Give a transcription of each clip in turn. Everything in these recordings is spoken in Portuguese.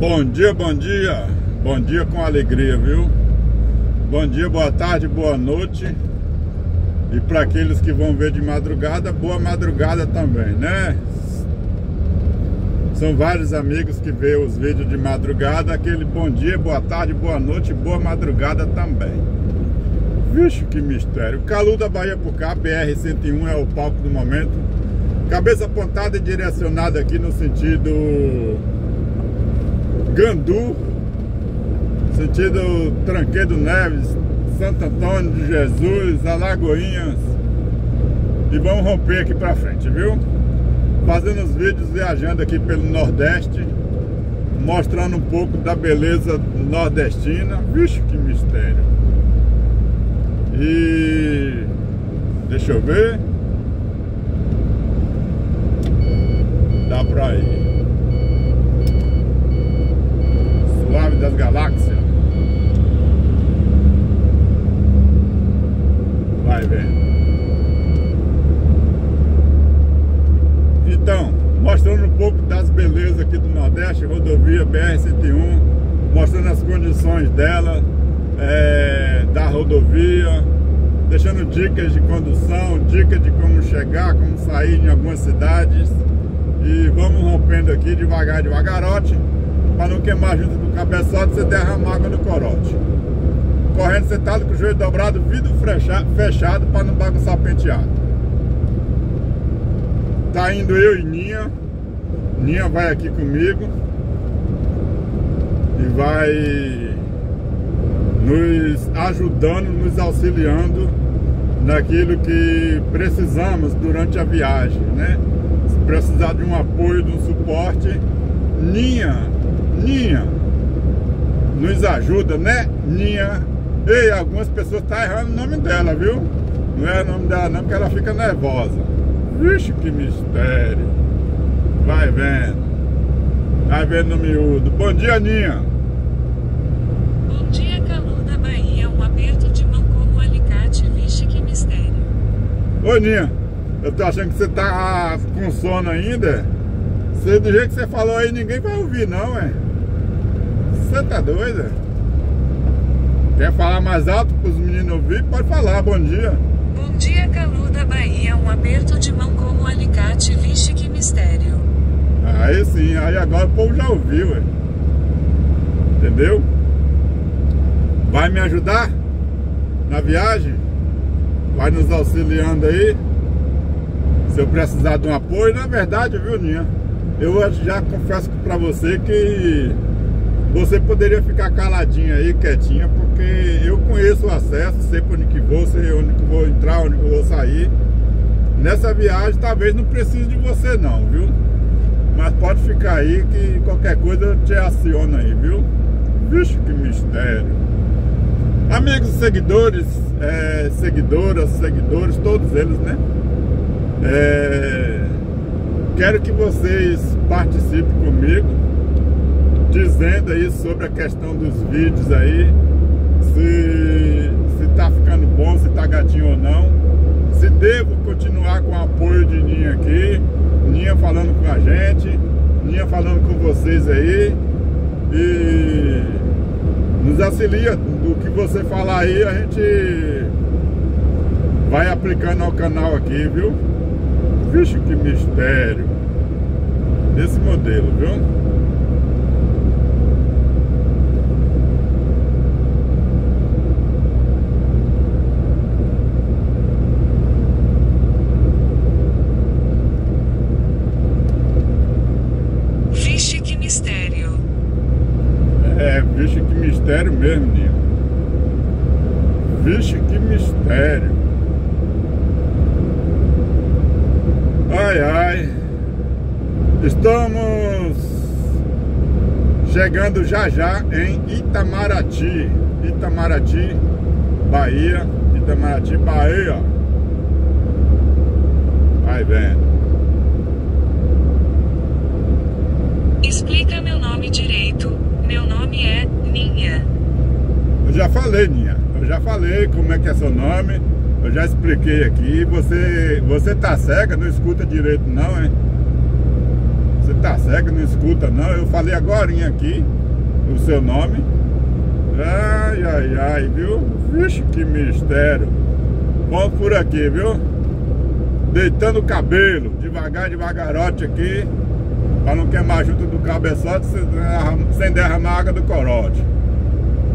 Bom dia, bom dia. Bom dia com alegria, viu? Bom dia, boa tarde, boa noite. E para aqueles que vão ver de madrugada, boa madrugada também, né? São vários amigos que veem os vídeos de madrugada. Aquele bom dia, boa tarde, boa noite, boa madrugada também. Vixe, que mistério. Calu da Bahia por cá, BR-101 é o palco do momento. Cabeça apontada e direcionada aqui no sentido Gandu, sentido Tranquedo Neves, Santo Antônio de Jesus, Alagoinhas. E vamos romper aqui pra frente, viu? Fazendo os vídeos viajando aqui pelo Nordeste, mostrando um pouco da beleza nordestina. Vixe, que mistério. E deixa eu ver. Dá pra ir. Suave das Galáxias. Vai vendo. Então, mostrando um pouco das belezas aqui do Nordeste, rodovia BR-101, mostrando as condições dela, é, da rodovia, deixando dicas de condução, dicas de como chegar, como sair em algumas cidades. E vamos rompendo aqui devagar, devagarote para não queimar junto do cabeçote, você derramar água no corote. Correndo sentado com o joelho dobrado, vidro fechado para não bagunçar penteado. Tá indo eu e Ninha. Ninha vai aqui comigo. E vai nos ajudando, nos auxiliando naquilo que precisamos durante a viagem, né? Se precisar de um apoio, de um suporte, Ninha Ninha. Nos ajuda, né? Ninha. Ei, algumas pessoas estão tá errando o nome dela, viu? Não é o nome dela não, porque ela fica nervosa. Vixe, que mistério. Vai vendo. Vai vendo no miúdo. Bom dia, Ninha. Bom dia, Calu da Bahia. Um aperto de mão como alicate. Vixe, que mistério. Ô, Ninha. Eu tô achando que você tá com sono ainda. Você, do jeito que você falou aí, ninguém vai ouvir, não, é? Você tá doida? Quer falar mais alto para os meninos ouvir? Pode falar, bom dia. Bom dia, Calu da Bahia. Um aperto de mão como alicate. Vixe, que mistério. Aí sim, aí agora o povo já ouviu, ué. Entendeu? Vai me ajudar na viagem? Vai nos auxiliando aí? Se eu precisar de um apoio, na verdade, viu, Ninha? Eu já confesso para você que você poderia ficar caladinha aí, quietinha, porque eu conheço o acesso, sei por onde que vou, sei onde que vou entrar, onde que vou sair. Nessa viagem talvez não precise de você não, viu? Mas pode ficar aí que qualquer coisa eu te aciona aí, viu? Vixe, que mistério. Amigos seguidores, é, seguidoras, seguidores, todos eles, né? É, quero que vocês participem comigo dizendo aí sobre a questão dos vídeos aí, se, se tá ficando bom, se tá gatinho ou não, se devo continuar com o apoio de Ninha aqui, Ninha falando com a gente, Ninha falando com vocês aí, e nos auxilia do que você falar aí, a gente vai aplicando ao canal aqui, viu? Vixe, que mistério! Desse modelo, viu? mistério mesmo, Ninho. Vixe, que mistério. Ai, ai. Estamos chegando já já em Itamaraty. Itamaraty, Bahia. Itamaraty, Bahia. Vai vendo. Explica meu nome direito. Meu nome é Ninha. Eu já falei, Ninha. Eu já falei como é que é seu nome. Eu já expliquei aqui. Você, você tá cega, não escuta direito não, hein? Você tá cego, não escuta não. Eu falei agora aqui o seu nome. Ai, ai, ai, viu? Vixe, que mistério. Vamos por aqui, viu? Deitando o cabelo, devagar, devagarote aqui. Pra não queimar junto do cabeçote sem derramar água do corote.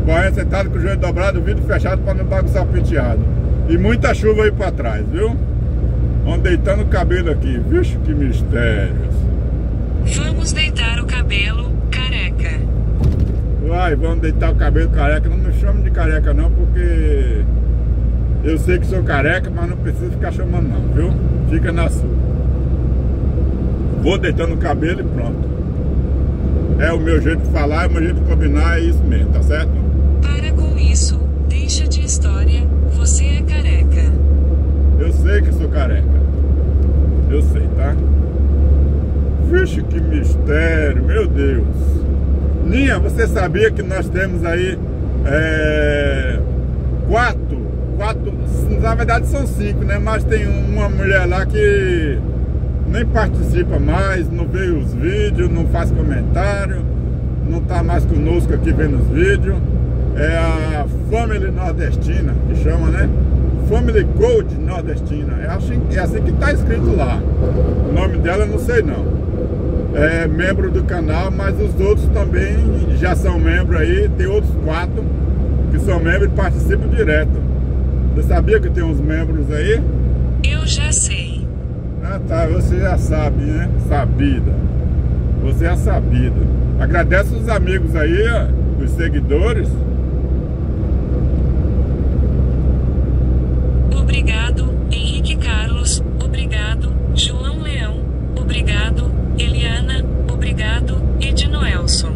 Correndo sentado com o joelho dobrado, o vidro fechado para não bagunçar o penteado. E muita chuva aí pra trás, viu? Vamos deitando o cabelo aqui. Vixe, que mistérios. Vamos deitar o cabelo careca. Vai, vamos deitar o cabelo careca. Não me chame de careca não, porque eu sei que sou careca, mas não precisa ficar chamando não, viu? Fica na sua. Vou deitando o cabelo e pronto. É o meu jeito de falar, é o meu jeito de combinar, é isso mesmo, tá certo? Isso, deixa de história, você é careca. Eu sei que sou careca. Eu sei, tá? Vixe, que mistério, meu Deus. Ninha, você sabia que nós temos aí é, quatro, quatro, na verdade são cinco, né? Mas tem uma mulher lá que nem participa mais, não vê os vídeos, não faz comentário, não tá mais conosco aqui vendo os vídeos. É a Family Nordestina, que chama, né? Family Gold Nordestina. É assim, é assim que tá escrito lá. O nome dela eu não sei não. É membro do canal, mas os outros também já são membros aí. Tem outros quatro que são membros e participam direto. Você sabia que tem uns membros aí? Eu já sei. Ah tá, você já sabe, né? Sabida. Você é sabida. Agradece os amigos aí, os seguidores. Obrigado, Henrique Carlos. Obrigado, João Leão. Obrigado, Eliana. Obrigado, Ednoelson.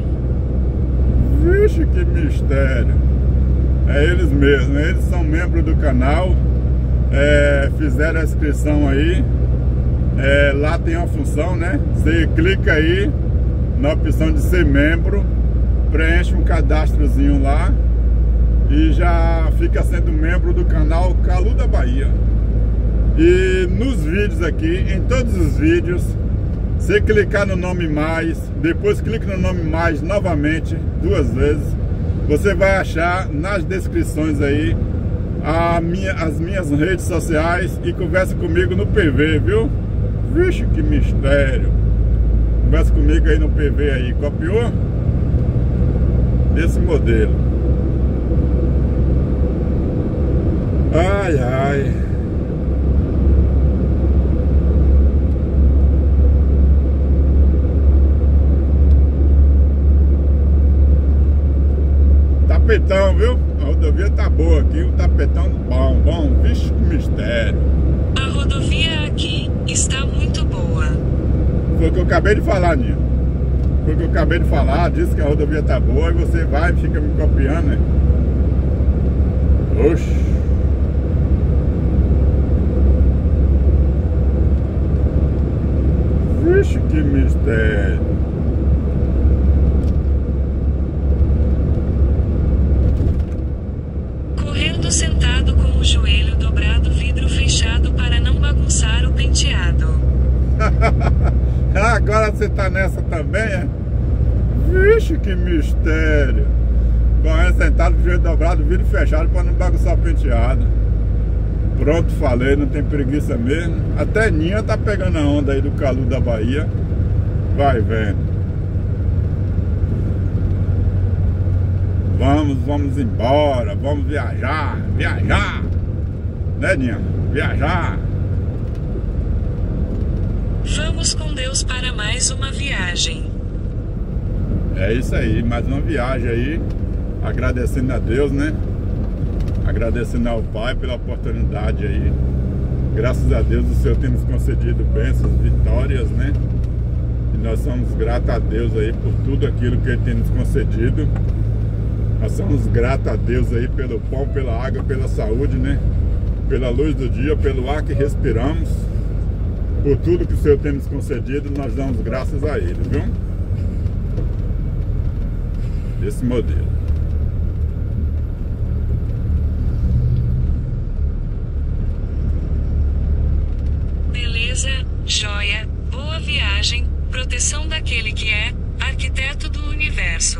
Vixe, que mistério. É eles mesmos, eles são membros do canal. É, fizeram a inscrição aí. É, lá tem uma função, né? Você clica aí na opção de ser membro, preenche um cadastrozinho lá e já fica sendo membro do canal Calu da Bahia. E nos vídeos aqui, em todos os vídeos, você clicar no nome mais, depois clica no nome mais novamente, duas vezes, você vai achar nas descrições aí minha, as minhas redes sociais e conversa comigo no PV, viu? Vixe, que mistério! Conversa comigo aí no PV aí, copiou? Desse modelo. Ai, ai. Tapetão, viu? A rodovia tá boa aqui, o tapetão bom, bom. Vixe, que mistério. A rodovia aqui está muito boa. Foi o que eu acabei de falar, Ninha. Foi o que eu acabei de falar, disse que a rodovia tá boa e você vai e fica me copiando, né? Oxi. Vixe, que mistério. Correndo sentado com o joelho dobrado, vidro fechado para não bagunçar o penteado. Agora você tá nessa também, é? Vixe, que mistério. Correndo sentado com o joelho dobrado, vidro fechado para não bagunçar o penteado. Pronto, falei, não tem preguiça mesmo. Até Ninha tá pegando a onda aí do Calu da Bahia. Vai vendo. Vamos, vamos embora, vamos viajar, viajar. Né, Ninha? Viajar. Vamos com Deus para mais uma viagem. É isso aí, mais uma viagem aí. Agradecendo a Deus, né? Agradecendo ao Pai pela oportunidade aí. Graças a Deus o Senhor tem nos concedido bênçãos, vitórias, né? E nós somos gratos a Deus aí por tudo aquilo que Ele tem nos concedido. Nós somos gratos a Deus aí pelo pão, pela água, pela saúde, né? Pela luz do dia, pelo ar que respiramos. Por tudo que o Senhor tem nos concedido, nós damos graças a Ele, viu? Desse modelo. Beleza, joia, boa viagem, proteção daquele que é arquiteto do universo.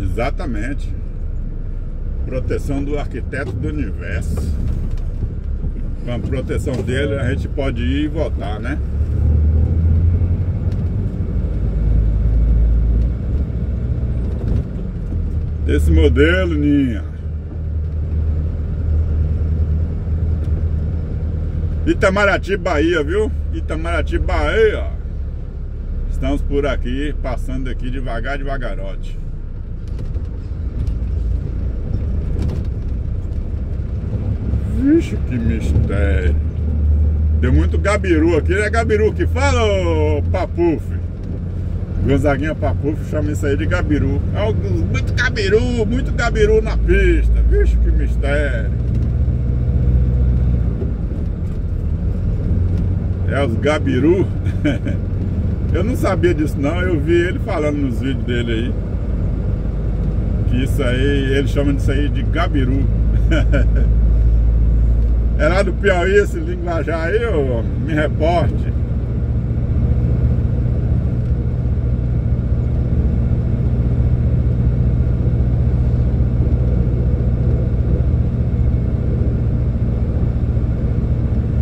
Exatamente. Proteção do arquiteto do universo. Com a proteção dele, a gente pode ir e voltar, né? Esse modelo, Ninha. Itamaraty, Bahia, viu? Itamaraty, Bahia. Estamos por aqui, passando aqui devagar, devagarote. Vixe, que mistério. Deu muito gabiru aqui, é gabiru que fala, ô Papuf? Gonzaguinha Papuf chama isso aí de gabiru. É muito gabiru, muito gabiru na pista. Vixe, que mistério. É os gabiru. eu não sabia disso não, eu vi ele falando nos vídeos dele aí. Que isso aí, ele chama disso aí de gabiru. É lá do Piauí esse linguajar aí, ô, me reporte.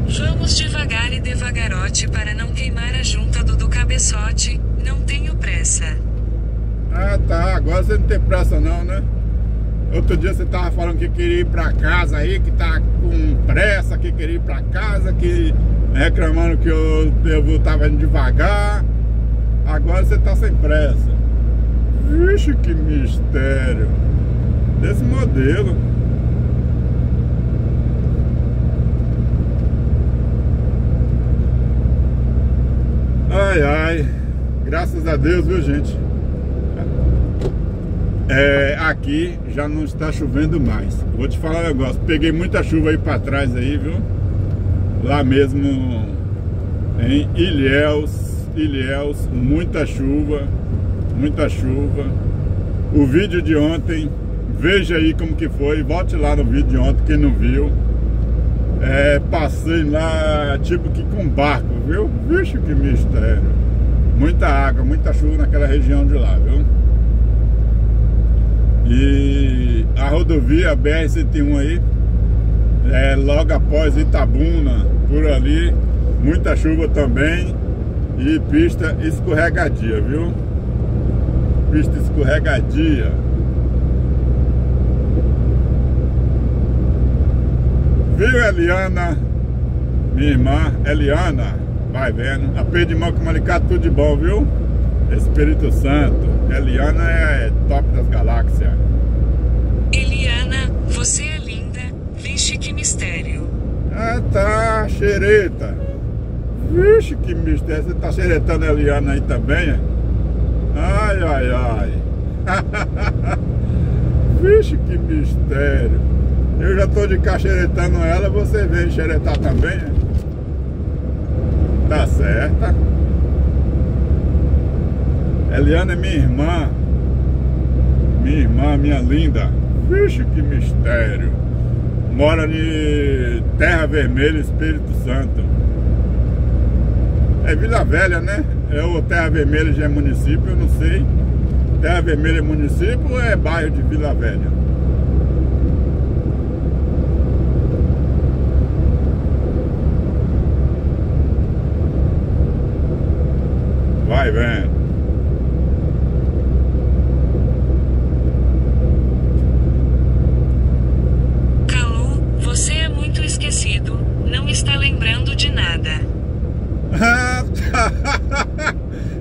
Vamos devagar e devagarote para não queimar a junta do do cabeçote, não tenho pressa. Ah tá, agora você não tem pressa não, né? Outro dia você tava falando que queria ir pra casa aí, que tá com pressa, que queria ir pra casa, que reclamando que eu, eu tava indo devagar. Agora você tá sem pressa. Vixe, que mistério. Desse modelo. Ai, ai. Graças a Deus, viu, gente? É, aqui já não está chovendo mais. Vou te falar um negócio. Peguei muita chuva aí para trás aí, viu? Lá mesmo em Ilhéus, Ilhéus, muita chuva, muita chuva. O vídeo de ontem, veja aí como que foi. Volte lá no vídeo de ontem, quem não viu. É, passei lá, tipo que com barco, viu? Vixe, que mistério. Muita água, muita chuva naquela região de lá, viu? E a rodovia BR-101 aí, é, logo após Itabuna, por ali, muita chuva também e pista escorregadia, viu? Pista escorregadia. Viu, Eliana? Minha irmã, Eliana, vai vendo. A Pedro de mão comunicar tudo de bom, viu? Espírito Santo. Eliana é top das galáxias. Eliana, você é linda. Vixe, que mistério. Ah, tá, xereta. Vixe, que mistério. Você tá xeretando a Eliana aí também, é? Ai, ai, ai. Vixe, que mistério. Eu já tô de cá xeretando ela, você vem xeretar também, é? Tá certa. Eliana é minha irmã. Minha irmã, minha linda. Vixe, que mistério. Mora em Terra Vermelha, Espírito Santo. É Vila Velha, né? É o Terra Vermelha já é município, eu não sei. Terra Vermelha é município ou é bairro de Vila Velha? Vai vendo.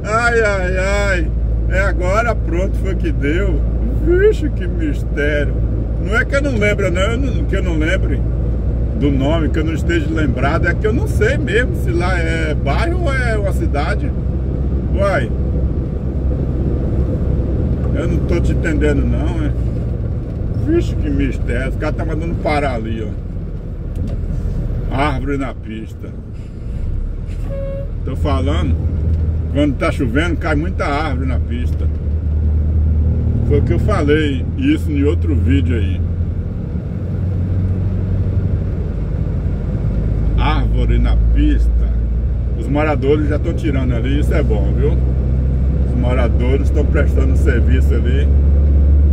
Ai, ai, ai. É agora pronto foi que deu. Vixe, que mistério. Não é que eu não lembro, não, que eu não lembre do nome, que eu não esteja lembrado, é que eu não sei mesmo se lá é bairro ou é uma cidade. Uai. Eu não tô te entendendo não, é. Vixe, que mistério. Os caras tá mandando parar ali, ó. Árvore na pista. Tô falando. Quando tá chovendo, cai muita árvore na pista. Foi o que eu falei, isso em outro vídeo aí. Árvore na pista. Os moradores já estão tirando ali, isso é bom, viu? Os moradores estão prestando serviço ali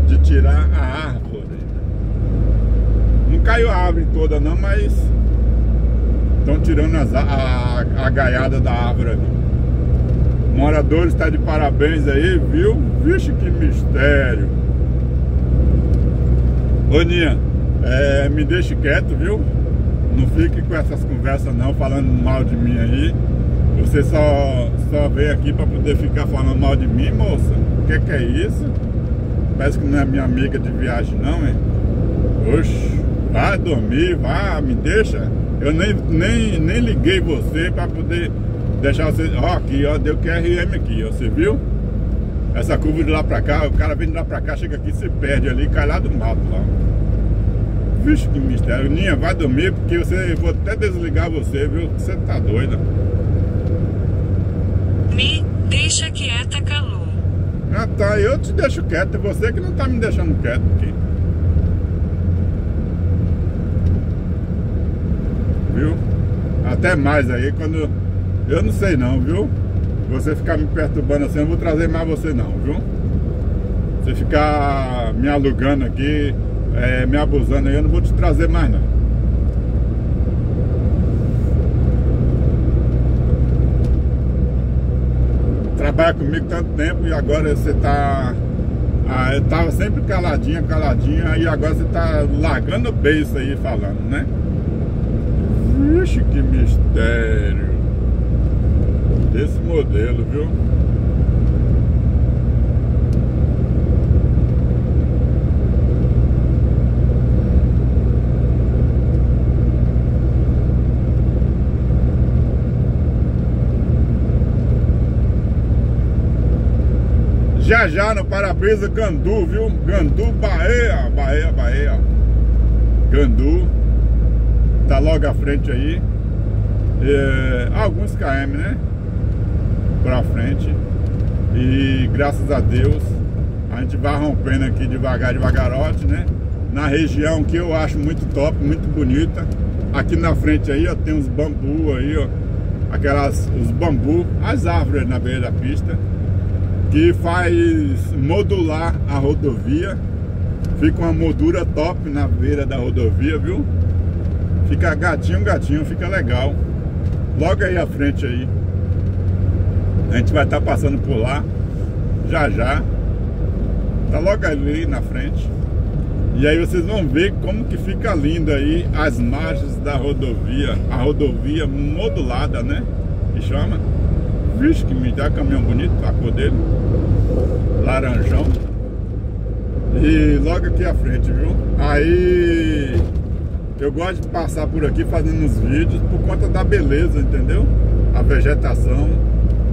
de tirar a árvore. Não caiu a árvore toda não, mas estão tirando as, a, a gaiada da árvore ali. Moradores está de parabéns aí, viu? Vixe que mistério. Ô é, me deixe quieto, viu? Não fique com essas conversas não, falando mal de mim aí. Você só, só veio aqui para poder ficar falando mal de mim, moça? O que, que é isso? Parece que não é minha amiga de viagem não, hein? Oxe, vai dormir, vai, me deixa. Eu nem, nem, nem liguei você para poder deixar você... Ó, aqui, ó, deu QRM aqui, ó, você viu? Essa curva de lá pra cá, o cara vem de lá pra cá, chega aqui, se perde ali, cai lá do mato lá. Vixe, que mistério. Ninha, vai dormir, porque você, vou até desligar você, viu? Você tá doida. Me deixa quieta, Calu. Ah tá, eu te deixo quieto, é você que não tá me deixando quieto aqui. Viu? Até mais aí, quando... Eu não sei não, viu? Você ficar me perturbando assim, eu não vou trazer mais você não, viu? Você ficar me alugando aqui, é, me abusando aí, eu não vou te trazer mais não. Trabalha comigo tanto tempo e agora você tá. Ah, eu tava sempre caladinha, caladinha, e agora você tá largando o beijo aí falando, né? Vixe, que mistério desse modelo, viu? Já já no para-brisa Gandu, viu? Gandu Bahia, Bahia, Bahia. Gandu. Tá logo à frente aí. É, alguns km, né? Pra frente. E graças a Deus a gente vai rompendo aqui devagar, devagarote, né? Na região que eu acho muito top, muito bonita. Aqui na frente aí, ó, tem uns bambu aí, ó. Aquelas, os bambu, as árvores na beira da pista que faz modular a rodovia. Fica uma moldura top na beira da rodovia, viu? Fica gatinho, gatinho, fica legal. Logo aí à frente aí. A gente vai estar tá passando por lá já já. Tá logo ali na frente. E aí vocês vão ver como que fica lindo aí as margens da rodovia. A rodovia modulada, né? Que chama. Vixe, que me dá caminhão bonito, a cor dele. Laranjão. E logo aqui à frente, viu? Aí eu gosto de passar por aqui fazendo uns vídeos por conta da beleza, entendeu? A vegetação.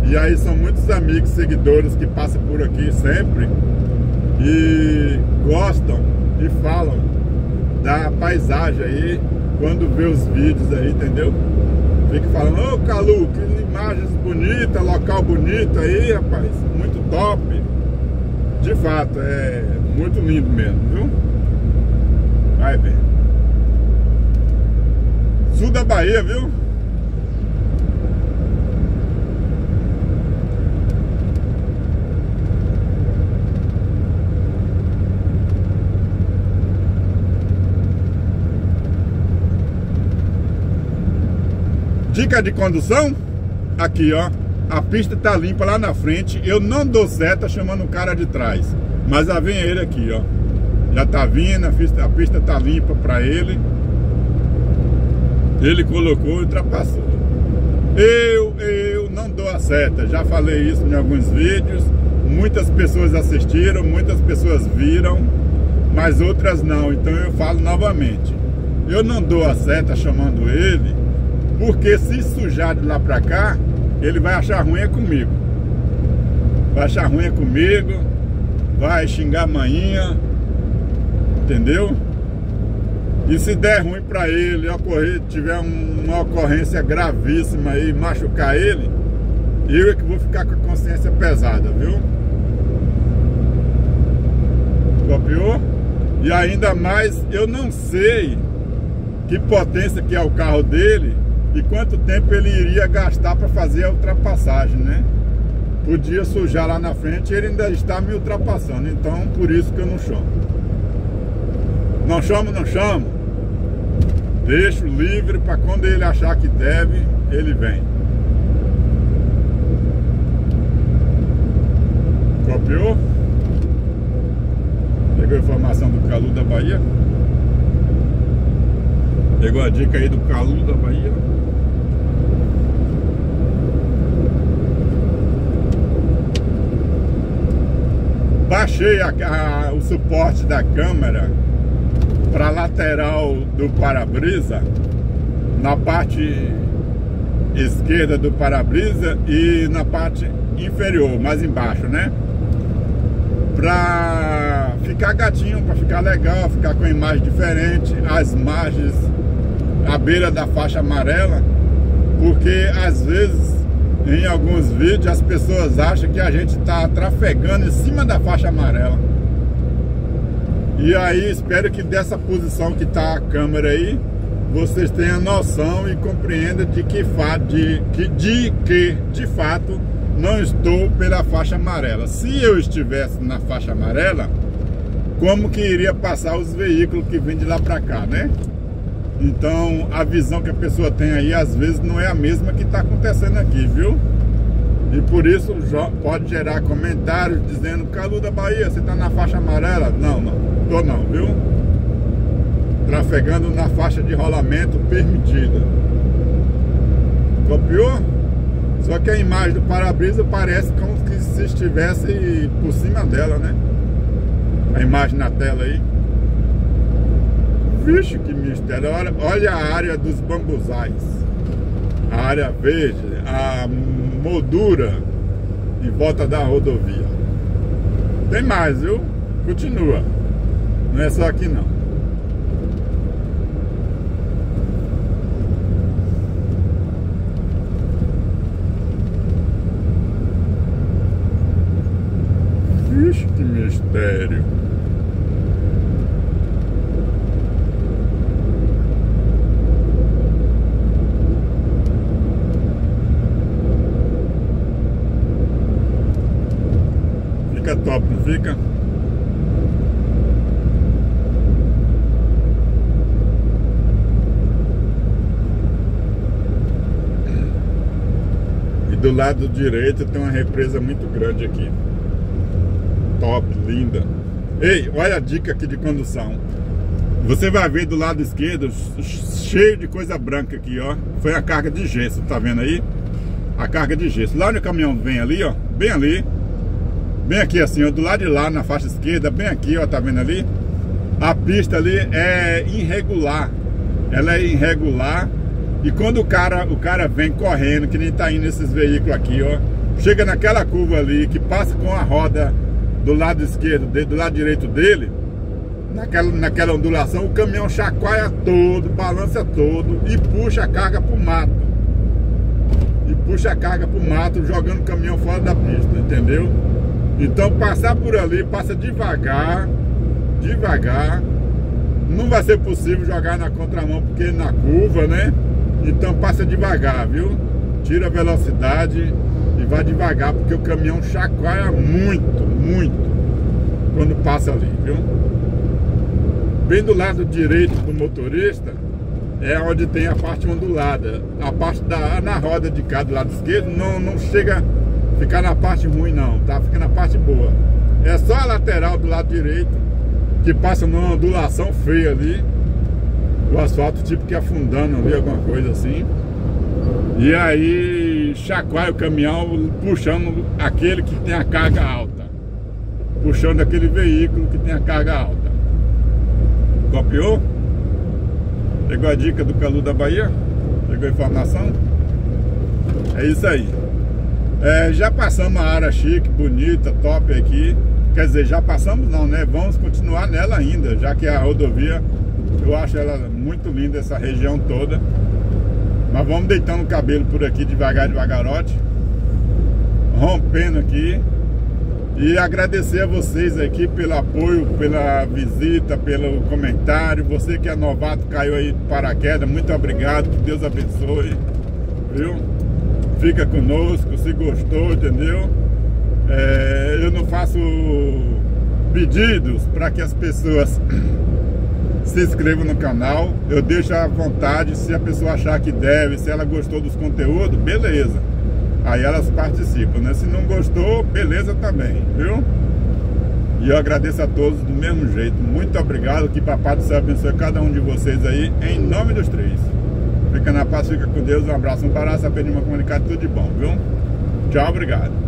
E aí são muitos amigos, seguidores que passam por aqui sempre e gostam e falam da paisagem aí quando vê os vídeos aí, entendeu? Fica falando, ô oh, Calu, que imagens bonitas, local bonito aí, rapaz, muito top. De fato, é muito lindo mesmo, viu? Vai ver. Sul da Bahia, viu? Dica de condução? Aqui, ó. A pista tá limpa lá na frente. Eu não dou seta chamando o cara de trás. Mas já vem ele aqui, ó. Já tá vindo, a pista, a pista tá limpa pra ele. Ele colocou e ultrapassou. Eu, eu não dou a seta. Já falei isso em alguns vídeos. Muitas pessoas assistiram, muitas pessoas viram, mas outras não. Então eu falo novamente. Eu não dou a seta chamando ele porque se sujar de lá pra cá, ele vai achar ruim é comigo. Vai achar ruim é comigo, vai xingar amanhã, entendeu? E se der ruim pra ele, ocorrer, tiver uma ocorrência gravíssima aí, machucar ele, eu é que vou ficar com a consciência pesada, viu? Copiou? E ainda mais, eu não sei que potência que é o carro dele e quanto tempo ele iria gastar para fazer a ultrapassagem, né? Podia sujar lá na frente e ele ainda está me ultrapassando, então por isso que eu não chamo. Não chamo, não chamo. Deixo livre para quando ele achar que deve, ele vem. Copiou? Pegou a informação do Calu da Bahia? Pegou a dica aí do Calu da Bahia? Baixei a, a, o suporte da câmera para lateral do para-brisa na parte esquerda do para-brisa e na parte inferior, mais embaixo, né? Pra ficar gatinho, pra ficar legal, ficar com a imagem diferente, as margens à beira da faixa amarela, porque às vezes em alguns vídeos as pessoas acham que a gente está trafegando em cima da faixa amarela. E aí espero que dessa posição que está a câmera aí, vocês tenham noção e compreendam de que, de, de, de que de fato não estou pela faixa amarela. Se eu estivesse na faixa amarela, como que iria passar os veículos que vêm de lá para cá, né? Então a visão que a pessoa tem aí às vezes não é a mesma que está acontecendo aqui, viu? E por isso pode gerar comentários dizendo Calu da Bahia, você está na faixa amarela? Não, não, tô não, viu? Trafegando na faixa de rolamento permitida. Copiou? Só que a imagem do para-brisa parece como se estivesse por cima dela, né? A imagem na tela aí. Vixe, que mistério. Olha, olha a área dos bambuzais. A área verde, a moldura em volta da rodovia. Tem mais, viu? Continua. Não é só aqui não. Vixe, que mistério. Fica? E do lado direito tem uma represa muito grande aqui top, linda. Ei, olha a dica aqui de condução. Você vai ver do lado esquerdo, cheio de coisa branca aqui, ó. Foi a carga de gesso, tá vendo aí? A carga de gesso. Lá no caminhão vem ali, ó, bem ali. Bem aqui assim, ó, do lado de lá, na faixa esquerda, bem aqui, ó, tá vendo ali? A pista ali é irregular. Ela é irregular. E quando o cara, o cara vem correndo, que nem tá indo esses veículos aqui, ó. Chega naquela curva ali, que passa com a roda do lado esquerdo, do lado direito dele, naquela, naquela ondulação, o caminhão chacoalha todo, balança todo e puxa a carga pro mato. E puxa a carga pro mato, jogando o caminhão fora da pista, entendeu? Então passar por ali, passa devagar, devagar. Não vai ser possível jogar na contramão porque na curva, né? Então passa devagar, viu? Tira a velocidade e vai devagar, porque o caminhão chacoalha muito, muito quando passa ali, viu? Bem do lado direito do motorista é onde tem a parte ondulada. A parte da na roda de cá do lado esquerdo não, não chega a ficar na parte ruim não, tá? Fica na só a lateral do lado direito que passa numa ondulação feia ali. O asfalto tipo que afundando ali, alguma coisa assim. E aí chacoalha o caminhão puxando aquele que tem a carga alta. Puxando aquele veículo que tem a carga alta. Copiou? Pegou a dica do Calu da Bahia? Pegou a informação? É isso aí. É, já passamos a área chique, bonita, top aqui. Quer dizer, já passamos não, né? Vamos continuar nela ainda, já que a rodovia, eu acho ela muito linda, essa região toda. Mas vamos deitando o cabelo por aqui devagar, devagarote. Rompendo aqui. E agradecer a vocês aqui pelo apoio, pela visita, pelo comentário. Você que é novato, caiu aí de paraquedas, muito obrigado, que Deus abençoe, viu? Fica conosco, se gostou, entendeu? É, eu não faço pedidos para que as pessoas se inscrevam no canal. Eu deixo à vontade, se a pessoa achar que deve, se ela gostou dos conteúdos, beleza aí elas participam, né? Se não gostou, beleza também, viu? E eu agradeço a todos do mesmo jeito. Muito obrigado, que Papai do Céu abençoe cada um de vocês aí, em nome dos três. Fica na paz, fica com Deus, um abraço, um abraço, apenas uma comunicado, tudo de bom, viu? Tchau, obrigado.